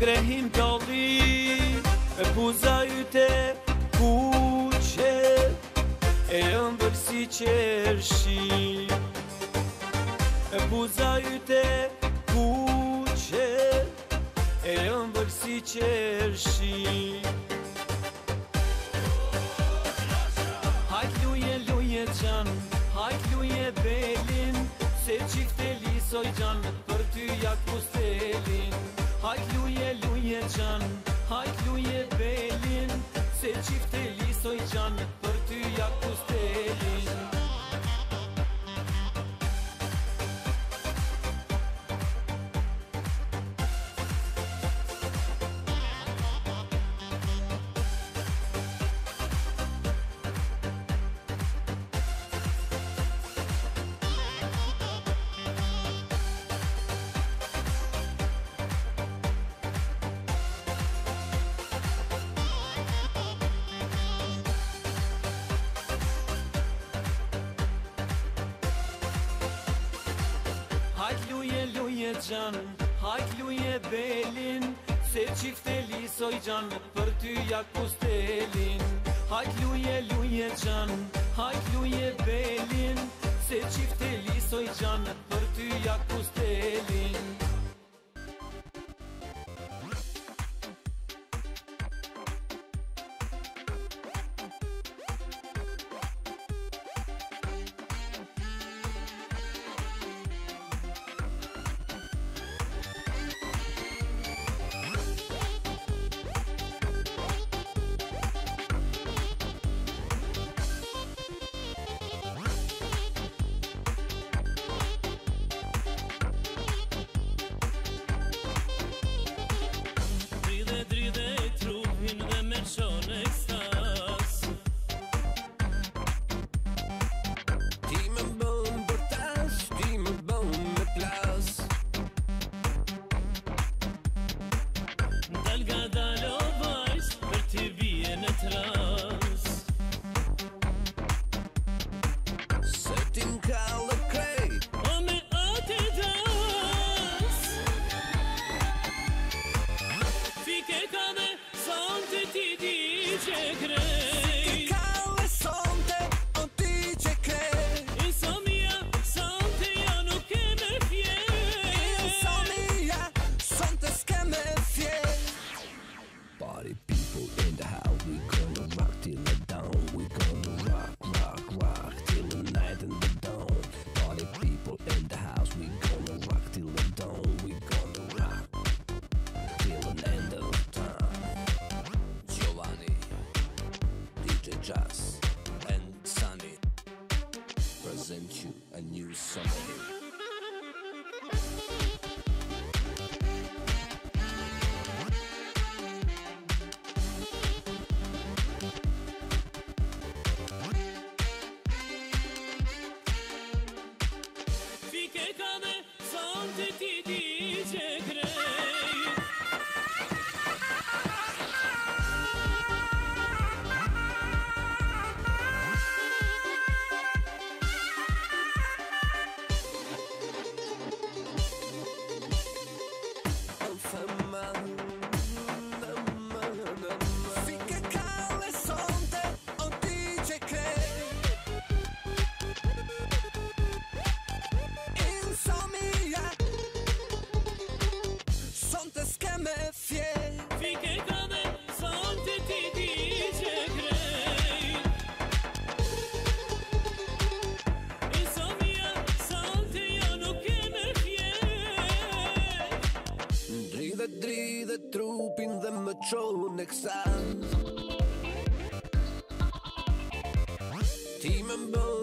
ngrehim të alli Me buza jute ku që E jëmë bërësi që rëshi Me buza jute ku që E jëmë bërësi që rëshi Hajt luje, luje qanë qan Hajt luje belin Se qifte lisoj qan Hajt luje, luje gjanën, hajt luje belin Se qifte lisoj gjanën, për ty jak pustelin Hajt luje, luje gjanën, hajt luje belin Se qifte lisoj gjanën, për ty jak pustelin Fiquei também, só te dirige, crê. Jazz and Sunny present you a new summer. dri dhe trupin dhe më qohën e kësan Ti me